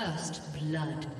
First blood.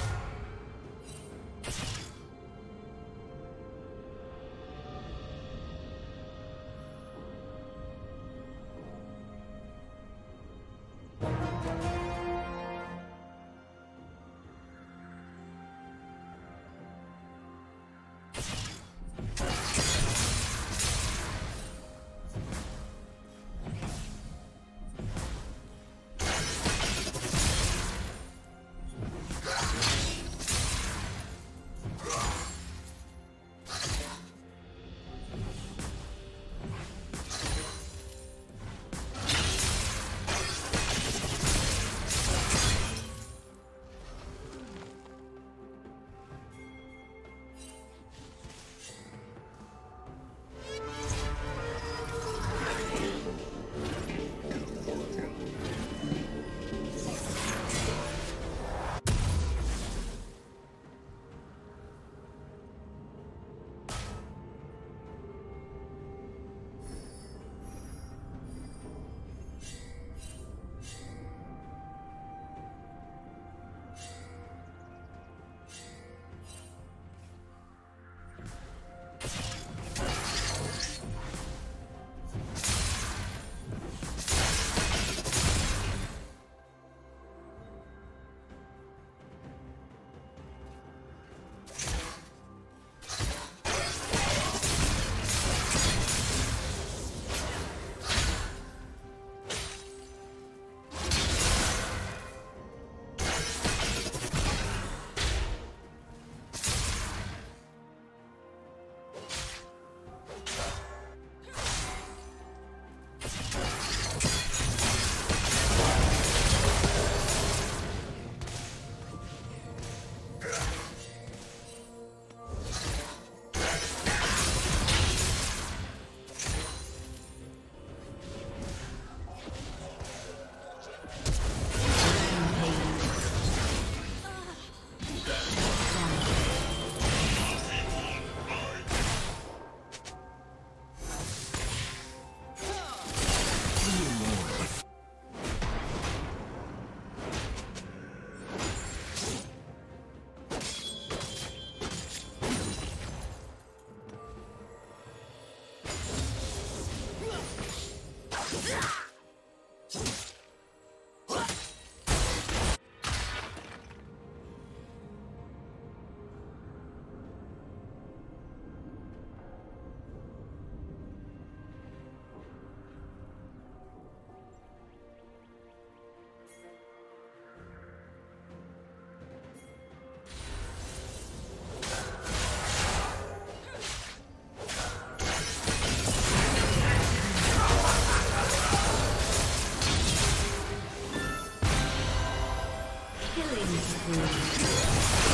Killing spree.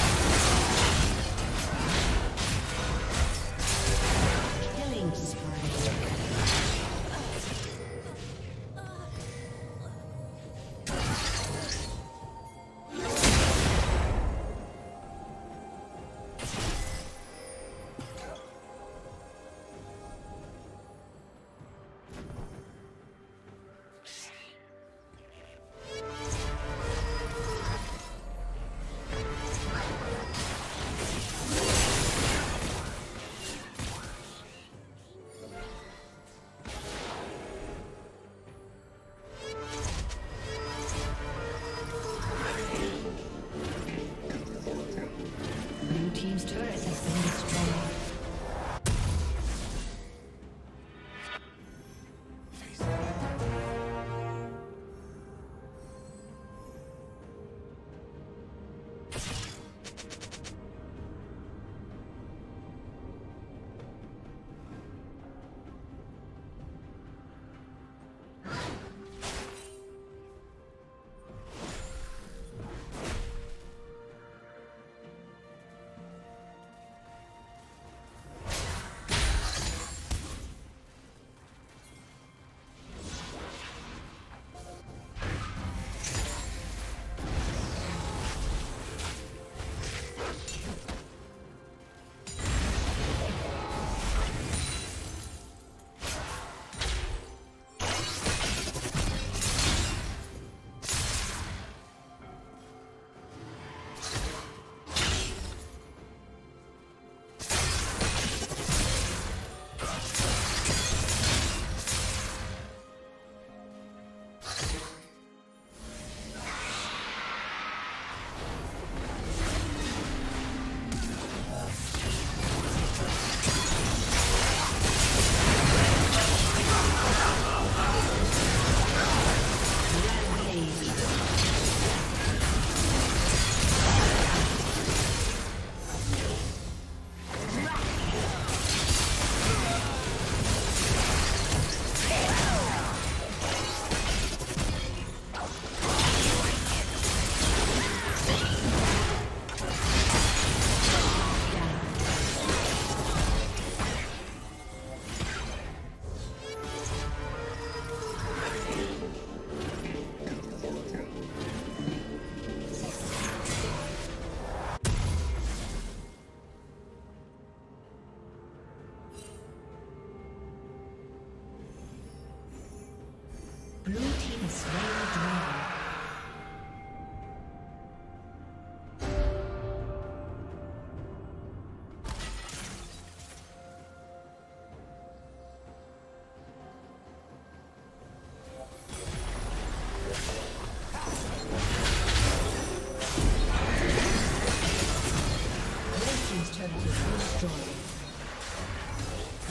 Team's turret